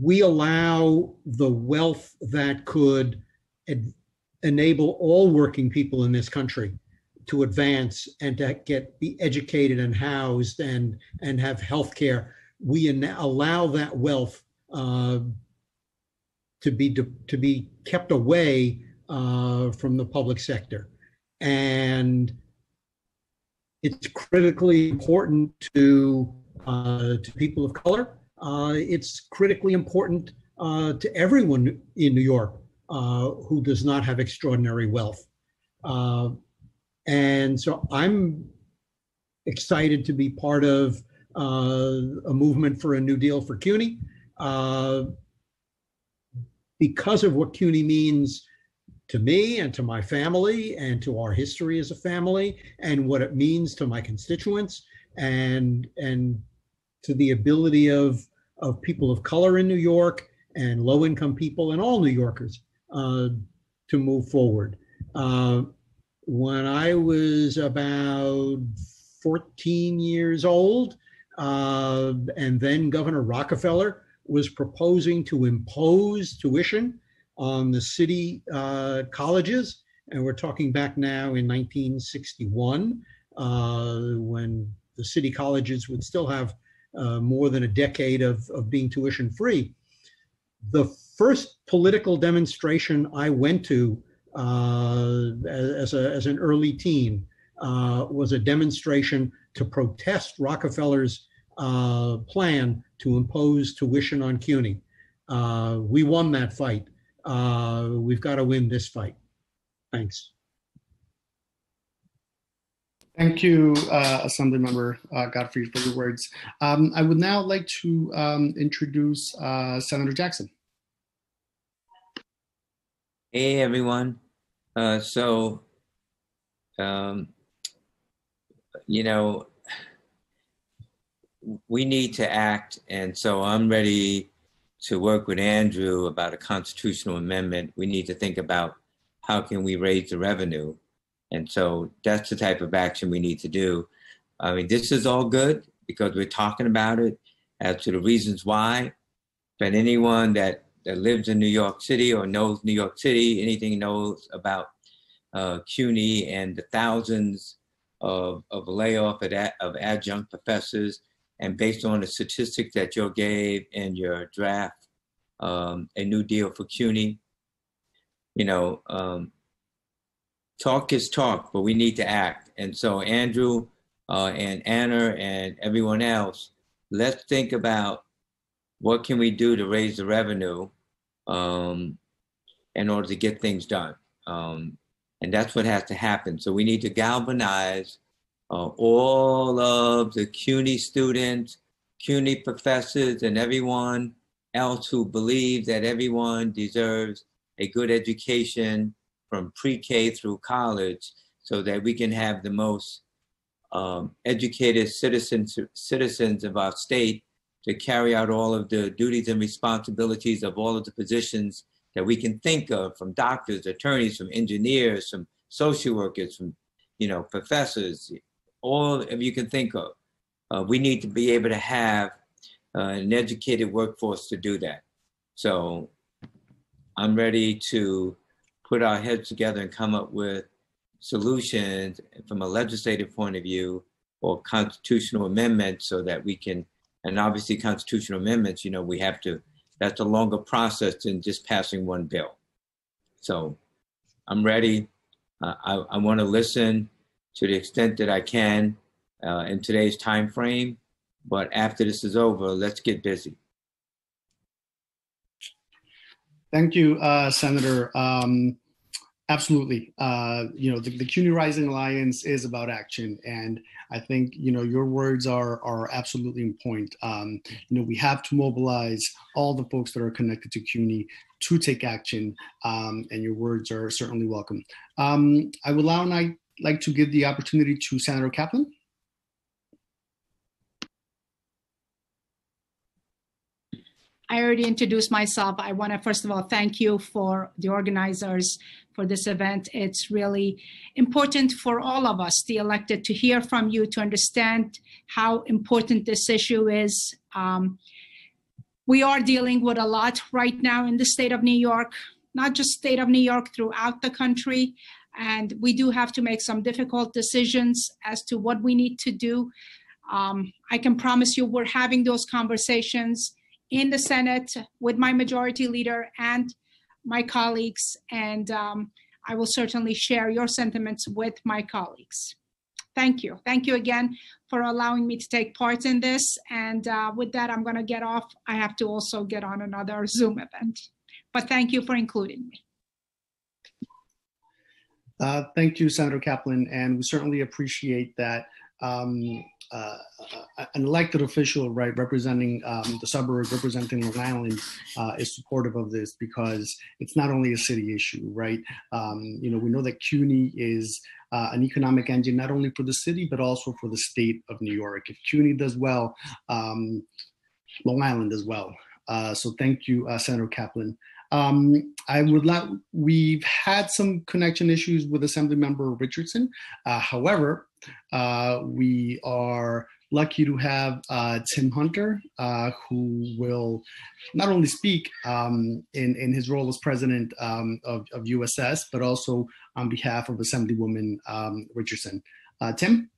we allow the wealth that could ed- enable all working people in this country to advance and to get be educated and housed and and have health care we allow that wealth uh, to be to be kept away uh, from the public sector and it's critically important to uh, to people of color uh, it's critically important uh, to everyone in New York uh, who does not have extraordinary wealth. And so I'm excited to be part of a movement for a New Deal for CUNY uh, because of what CUNY means to me and to my family and to our history as a family and what it means to my constituents and and to the ability of of people of color in New York and low income people and all New Yorkers uh, to move forward. Uh, when I was about 14 years old, uh, and then Governor Rockefeller was proposing to impose tuition on the city uh, colleges. And we're talking back now in 1961, uh, when the city colleges would still have uh, more than a decade of, of being tuition free. The first political demonstration I went to uh, as, a, as an early teen uh, was a demonstration to protest Rockefeller's uh, plan to impose tuition on CUNY. Uh, we won that fight. Uh, we've got to win this fight. Thanks.
Thank you, uh, Assemblymember uh, Gottfried, for your words. Um, I would now like to um, introduce uh, Senator Jackson.
Hey, everyone. Uh, so, um, you know, we need to act, and so I'm ready to work with Andrew about a constitutional amendment. We need to think about how can we raise the revenue and so that's the type of action we need to do. I mean, this is all good because we're talking about it as to the reasons why. But anyone that, that lives in New York City or knows New York City, anything knows about uh, CUNY and the thousands of, of layoff of, of adjunct professors, and based on the statistics that Joe gave in your draft, um, a new deal for CUNY, you know, um, talk is talk, but we need to act. And so, Andrew uh, and Anna and everyone else, let's think about what can we do to raise the revenue um, in order to get things done. Um, and that's what has to happen. So we need to galvanize uh, all of the CUNY students, CUNY professors, and everyone else who believes that everyone deserves a good education from pre-K through college so that we can have the most um, educated citizens, citizens of our state to carry out all of the duties and responsibilities of all of the positions that we can think of from doctors, attorneys, from engineers, from social workers, from you know professors, all of you can think of. Uh, we need to be able to have uh, an educated workforce to do that. So I'm ready to put our heads together and come up with solutions from a legislative point of view or constitutional amendments so that we can, and obviously constitutional amendments, you know, we have to, that's a longer process than just passing one bill. So I'm ready. Uh, I, I want to listen to the extent that I can uh, in today's time frame. But after this is over, let's get busy.
Thank you, uh, Senator. Um, Absolutely. Uh, you know, the, the CUNY Rising Alliance is about action. And I think, you know, your words are, are absolutely in point. Um, you know, we have to mobilize all the folks that are connected to CUNY to take action. Um, and your words are certainly welcome. Um, I would now like to give the opportunity to Senator Kaplan.
I already introduced myself. I want to first of all thank you for the organizers for this event. It's really important for all of us, the elected, to hear from you to understand how important this issue is. Um, we are dealing with a lot right now in the state of New York, not just state of New York, throughout the country. And we do have to make some difficult decisions as to what we need to do. Um, I can promise you we're having those conversations in the Senate with my majority leader and my colleagues, and um, I will certainly share your sentiments with my colleagues. Thank you. Thank you again for allowing me to take part in this. And uh, with that, I'm going to get off. I have to also get on another Zoom event. But thank you for including me.
Uh, thank you, Senator Kaplan, and we certainly appreciate that. Um, uh, an elected official, right, representing um, the suburbs, representing Long Island, uh, is supportive of this because it's not only a city issue, right? Um, you know, we know that CUNY is uh, an economic engine not only for the city but also for the state of New York. If CUNY does well, um, Long Island does well. Uh, so thank you, uh, Senator Kaplan. Um, I would like, we've had some connection issues with Assemblymember Richardson. Uh, however, uh, we are lucky to have uh, Tim Hunter, uh, who will not only speak um, in, in his role as president um, of, of USS, but also on behalf of Assemblywoman um, Richardson. Uh, Tim?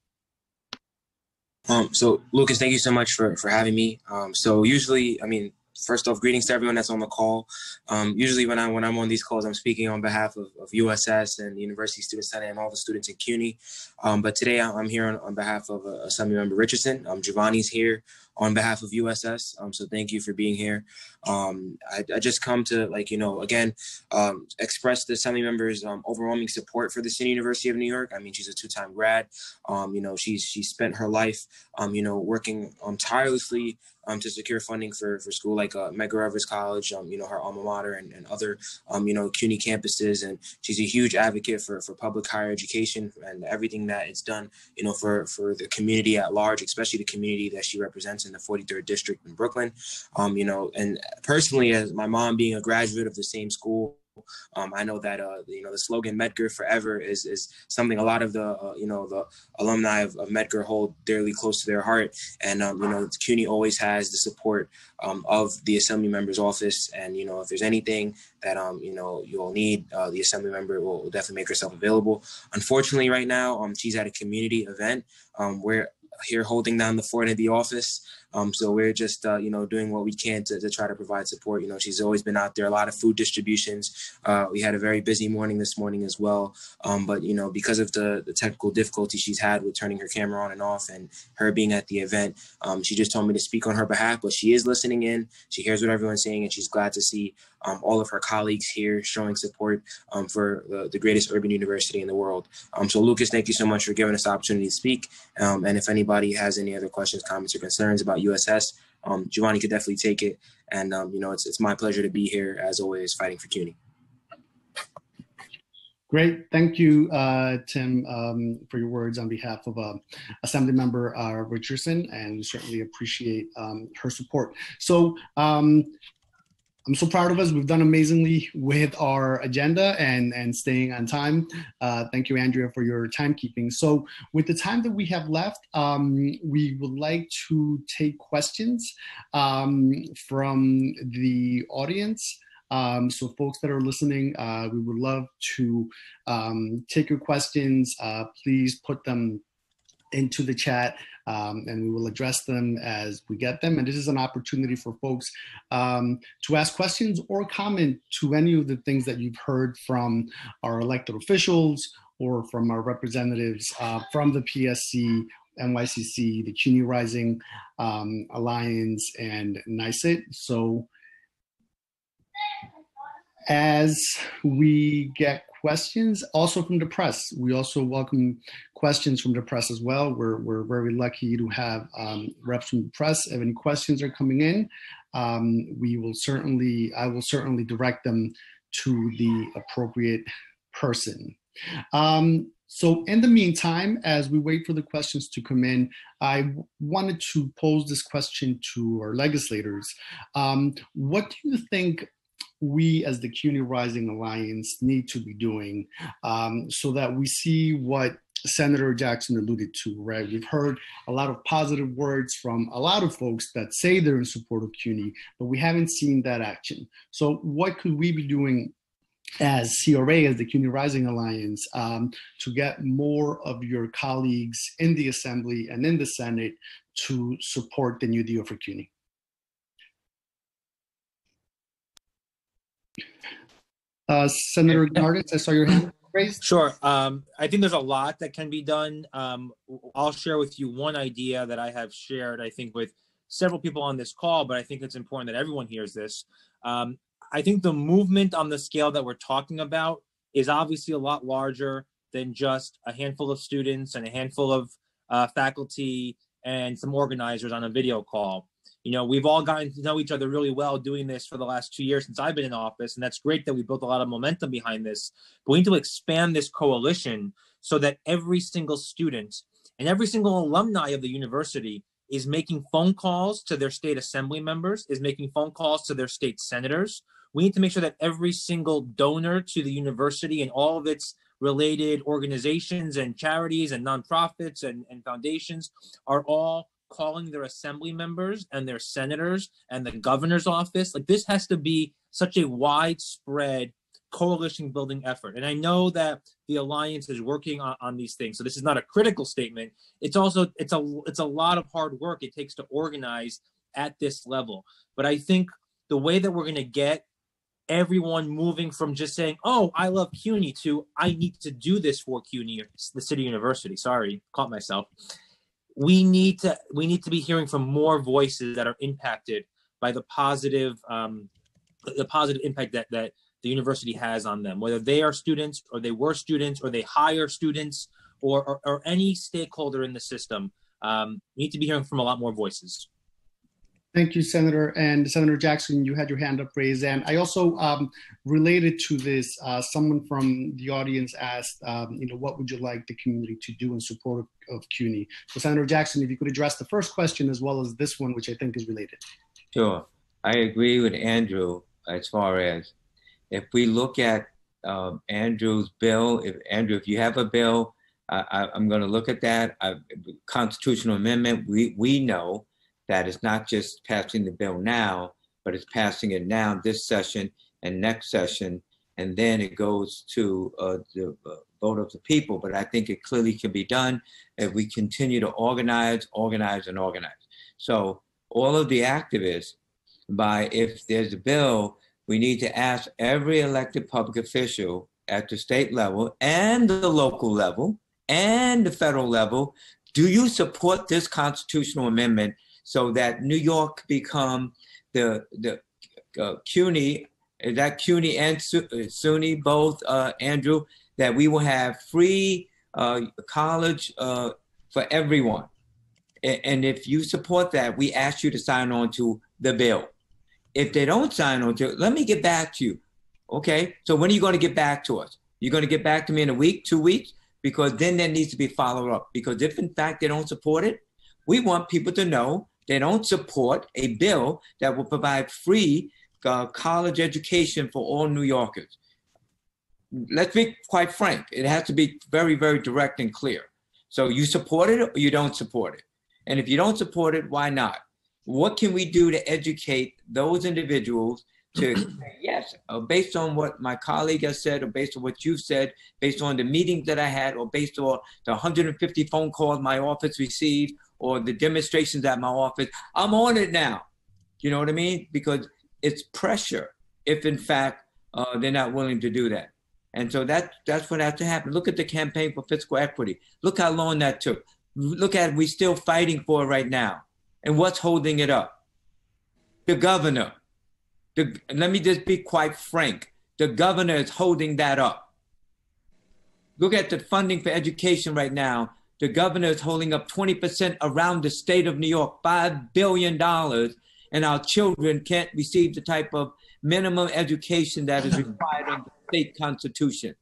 Um, so Lucas, thank you so much for, for having me. Um, so usually, I mean, first off, greetings to everyone that's on the call. Um, usually, when I when I'm on these calls, I'm speaking on behalf of, of USS and the University Student Senate and all the students in CUNY. Um, but today, I'm here on, on behalf of Assembly Member Richardson. Um, Giovanni's here on behalf of USS. Um, so thank you for being here. Um, I, I, just come to like you know again um, express the Assembly members' um, overwhelming support for the City University of New York. I mean, she's a two-time grad. Um, you know, she's she spent her life um, you know working tirelessly um, to secure funding for, for school like uh, Medgar Evers College, um, you know, her alma mater and, and other, um, you know, CUNY campuses. And she's a huge advocate for, for public higher education and everything that it's done, you know, for, for the community at large, especially the community that she represents in the 43rd district in Brooklyn. Um, you know, and personally, as my mom being a graduate of the same school, um, I know that uh, you know the slogan "Medgar Forever" is is something a lot of the uh, you know the alumni of, of, Medgar hold dearly close to their heart, and um, you know CUNY always has the support um, of the Assembly Member's office, and you know if there's anything that um you know you'll need, uh, the Assembly Member will, will, definitely make herself available. Unfortunately, right now um she's at a community event um where here holding down the fort at the office. Um, so we're just, uh, you know, doing what we can to, to try to provide support. You know, she's always been out there, a lot of food distributions. Uh, we had a very busy morning this morning as well. Um, but, you know, because of the, the technical difficulty she's had with turning her camera on and off and her being at the event, um, she just told me to speak on her behalf, but she is listening in. She hears what everyone's saying and she's glad to see um, all of her colleagues here showing support um, for the, the, greatest urban university in the world. Um, so Lucas, thank you so much for giving us the opportunity to speak. Um, and if anybody has any other questions, comments, or concerns about USS, um, Giovanni could definitely take it. And, um, you know, it's, it's my pleasure to be here, as always, fighting for CUNY.
Great. Thank you, uh, Tim, um, for your words on behalf of uh, Assembly Member uh, Richardson, and certainly appreciate um, her support. So um, I'm so proud of us. We've done amazingly with our agenda and, and staying on time. Uh, thank you, Andrea, for your timekeeping. So with the time that we have left, um, we would like to take questions um, from the audience. Um, so folks that are listening, uh, we would love to um, take your questions. Uh, please put them into the chat um, and we will address them as we get them. And this is an opportunity for folks um, to ask questions or comment to any of the things that you've heard from our elected officials or from our representatives uh, from the PSC, NYCC, the CUNY Rising um, Alliance, and NYSUT. So as we get questions, also from the press, we also welcome questions from the press as well. We're, we're very lucky to have um, reps from the press. If any questions are coming in, um, we will certainly, I will certainly direct them to the appropriate person. Um, so in the meantime, as we wait for the questions to come in, I wanted to pose this question to our legislators. Um, what do you think we as the CUNY Rising Alliance need to be doing um, so that we see what Senator Jackson alluded to, right? We've heard a lot of positive words from a lot of folks that say they're in support of CUNY, but we haven't seen that action. So what could we be doing as CRA, as the CUNY Rising Alliance, um, to get more of your colleagues in the Assembly and in the Senate to support the New Deal for CUNY? Uh, Senator Gounardes, I saw your hand raised.
Sure. Um, I think there's a lot that can be done. Um, I'll share with you one idea that I have shared, I think, with several people on this call, but I think it's important that everyone hears this. Um, I think the movement on the scale that we're talking about is obviously a lot larger than just a handful of students and a handful of uh, faculty and some organizers on a video call. You know, we've all gotten to know each other really well doing this for the last two years since I've been in office, and that's great that we built a lot of momentum behind this. But we need to expand this coalition so that every single student and every single alumni of the university is making phone calls to their state assembly members, is making phone calls to their state senators, we need to make sure that every single donor to the university and all of its related organizations and charities and nonprofits and, and foundations are all calling their assembly members and their senators and the governor's office. Like this has to be such a widespread coalition building effort. And I know that the alliance is working on, on, these things. So this is not a critical statement. It's also it's a it's a lot of hard work it takes to organize at this level. But I think the way that we're going to get everyone moving from just saying, "Oh, I love CUNY" to "I need to do this for CUNY, the city university." Sorry, caught myself. We need to we need to be hearing from more voices that are impacted by the positive um, the positive impact that that the university has on them, whether they are students or they were students or they hire students or or, or any stakeholder in the system. Um, we need to be hearing from a lot more voices.
Thank you, Senator. And Senator Jackson, you had your hand up raised. And I also, um, related to this, uh, someone from the audience asked, um, you know, what would you like the community to do in support of, of CUNY? So Senator Jackson, if you could address the first question as well as this one, which I think is related.
Sure. I agree with Andrew as far as if we look at um, Andrew's bill, if Andrew, if you have a bill, I, am going to look at that. I, constitutional amendment, we, we know that it's not just passing the bill now, but it's passing it now this session and next session, and then it goes to uh, the uh, vote of the people. But I think it clearly can be done if we continue to organize, organize, and organize. So all of the activists, by if there's a bill, we need to ask every elected public official at the state level and the local level and the federal level, do you support this constitutional amendment so that New York become the the uh, CUNY, that CUNY and SUNY both, uh, Andrew, that we will have free uh, college uh, for everyone. And if you support that, we ask you to sign on to the bill. If they don't sign on to it, let me get back to you. Okay. So when are you going to get back to us? You're going to get back to me in a week, two weeks? Because then there needs to be follow up. Because if in fact they don't support it, we want people to know they don't support a bill that will provide free uh, college education for all New Yorkers. Let's be quite frank. It has to be very, very direct and clear. So you support it or you don't support it. And if you don't support it, why not? What can we do to educate those individuals to yes, uh, based on what my colleague has said, or based on what you've said, based on the meetings that I had, or based on the 150 phone calls my office received, or the demonstrations at my office. I'm on it now. You know what I mean? Because it's pressure if, in fact, uh, they're not willing to do that. And so that that's what has to happen. Look at the campaign for fiscal equity. Look how long that took. Look at we're still fighting for it right now. And what's holding it up? The governor. The, let me just be quite frank. The governor is holding that up. Look at the funding for education right now. The governor is holding up 20% around the state of New York, $5 billion, and our children can't receive the type of minimum education that is required under the state constitution.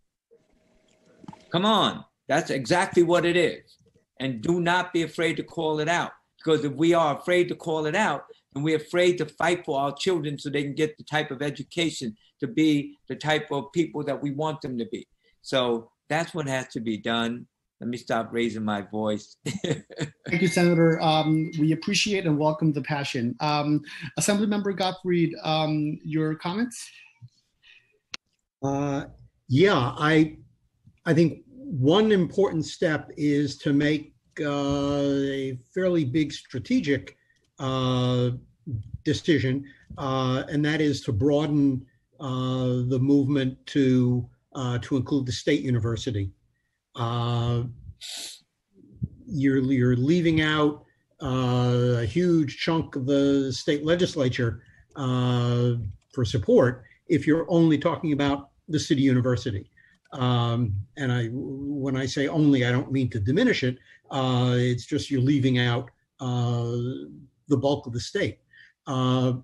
Come on, that's exactly what it is. And do not be afraid to call it out. Because if we are afraid to call it out, and we're afraid to fight for our children so they can get the type of education to be the type of people that we want them to be. So that's what has to be done. Let me stop raising my voice.
Thank you, Senator. Um, we appreciate and welcome the passion. Um, Assemblymember Gottfried, um, your comments?
Uh, yeah, I, I think one important step is to make uh, a fairly big strategic uh, decision, uh, and that is to broaden uh, the movement to uh, to include the state university. Uh, you're you're leaving out a huge chunk of the state legislature for support if you're only talking about the city university. Um, and I, when I say only, I don't mean to diminish it. Uh, it's just you're leaving out uh, the bulk of the state. Uh,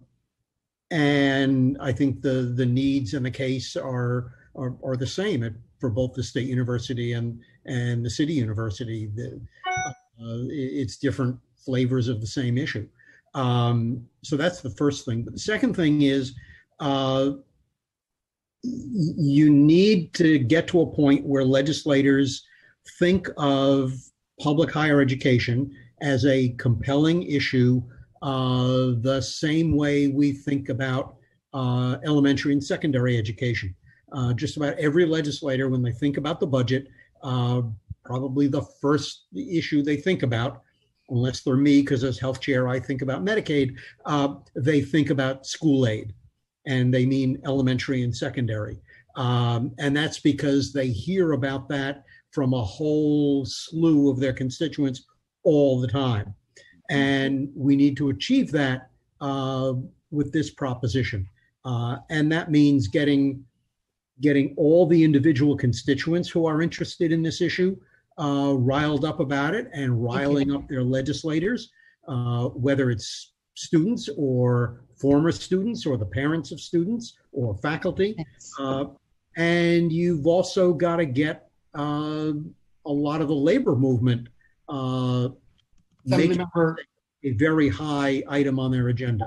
and I think the the needs and the case are are, are the same at, for both the state university and and the city university. The, uh, it's different flavors of the same issue. Um, so that's the first thing. But the second thing is uh, you need to get to a point where legislators think of public higher education as a compelling issue uh, the same way we think about uh, elementary and secondary education. Uh, just about every legislator, when they think about the budget, uh, probably the first issue they think about, unless they're me, because as health chair, I think about Medicaid, uh, they think about school aid, and they mean elementary and secondary. Um, and that's because they hear about that from a whole slew of their constituents all the time. And we need to achieve that uh, with this proposition. Uh, and that means getting getting all the individual constituents who are interested in this issue uh, riled up about it and riling up their legislators, uh, whether it's students or former students or the parents of students or faculty. Uh, and you've also got to get uh, a lot of the labor movement uh, make a very high item on their agenda.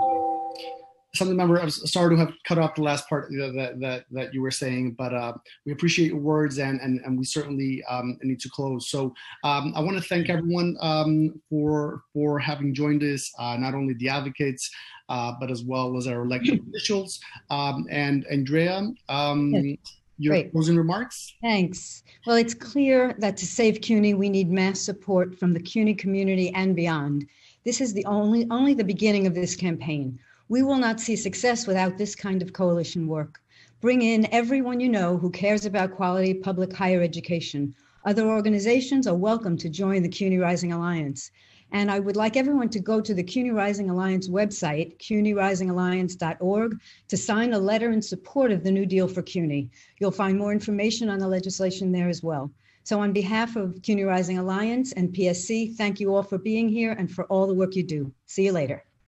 Something member, I'm sorry to have cut off the last part that that, that you were saying, but uh, we appreciate your words and and, and we certainly um, need to close. So um, I want to thank everyone um, for for having joined us, uh, not only the advocates, uh, but as well as our elected officials. Um, and Andrea, um,
Yes.
your
Great.
closing remarks.
Thanks. Well, it's clear that to save CUNY, we need mass support from the CUNY community and beyond. This is the only, only the beginning of this campaign. We will not see success without this kind of coalition work. Bring in everyone you know who cares about quality public higher education. Other organizations are welcome to join the CUNY Rising Alliance. And I would like everyone to go to the CUNY Rising Alliance website, cunyrisingalliance.org, to sign a letter in support of the New Deal for CUNY. You'll find more information on the legislation there as well. So on behalf of CUNY Rising Alliance and PSC, thank you all for being here and for all the work you do. See you later.